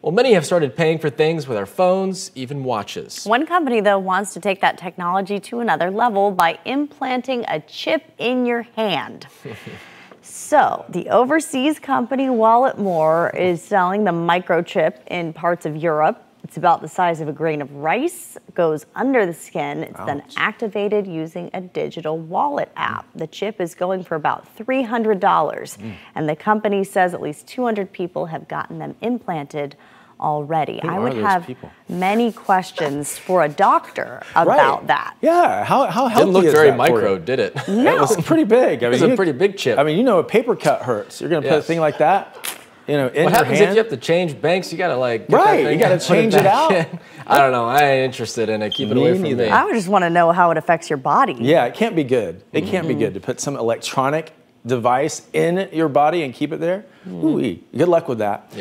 Well, many have started paying for things with our phones, even watches. One company, though, wants to take that technology to another level by implanting a chip in your hand. so, the overseas company Walletmor is selling the microchip in parts of Europe. It's about the size of a grain of rice, goes under the skin. It's Ouch. then activated using a digital wallet app. The chip is going for about $300, mm. and the company says at least 200 people have gotten them implanted already. Who I would have people? many questions for a doctor about right. that. Yeah, how how healthy Didn't look is very that micro, did it? No. it was pretty big. I mean, it was a pretty big chip. I mean, you know, a paper cut hurts. You're going to put yes. a thing like that you know, in what happens hand? if you have to change banks? You got to like right. You got to change it, it out. In. I don't know. I ain't interested in it. Keep it me away from neither. me. I would just want to know how it affects your body. Yeah, it can't be good. It mm-hmm. can't be good to put some electronic device in your body and keep it there. Mm-hmm. Ooh, good luck with that. Yeah.